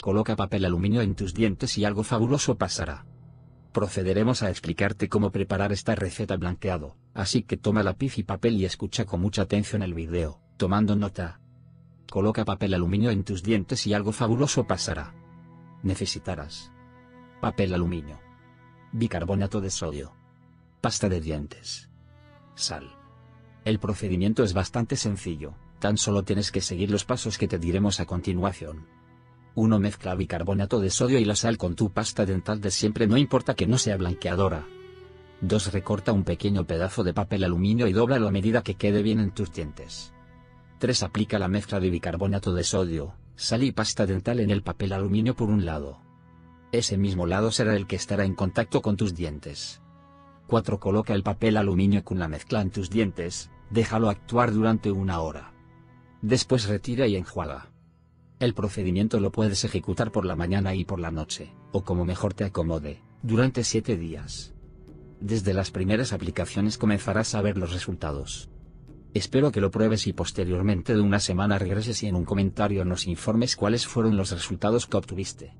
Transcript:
Coloca papel aluminio en tus dientes y algo fabuloso pasará. Procederemos a explicarte cómo preparar esta receta blanqueado, así que toma lápiz y papel y escucha con mucha atención el video, tomando nota. Coloca papel aluminio en tus dientes y algo fabuloso pasará. Necesitarás papel aluminio, bicarbonato de sodio, pasta de dientes, sal. El procedimiento es bastante sencillo, tan solo tienes que seguir los pasos que te diremos a continuación. 1. Mezcla bicarbonato de sodio y la sal con tu pasta dental de siempre no importa que no sea blanqueadora. 2. Recorta un pequeño pedazo de papel aluminio y dobla a medida que quede bien en tus dientes. 3. Aplica la mezcla de bicarbonato de sodio, sal y pasta dental en el papel aluminio por un lado. Ese mismo lado será el que estará en contacto con tus dientes. 4. Coloca el papel aluminio con la mezcla en tus dientes, déjalo actuar durante una hora. Después retira y enjuaga. El procedimiento lo puedes ejecutar por la mañana y por la noche, o como mejor te acomode, durante 7 días. Desde las primeras aplicaciones comenzarás a ver los resultados. Espero que lo pruebes y posteriormente de una semana regreses y en un comentario nos informes cuáles fueron los resultados que obtuviste.